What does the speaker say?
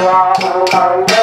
Oh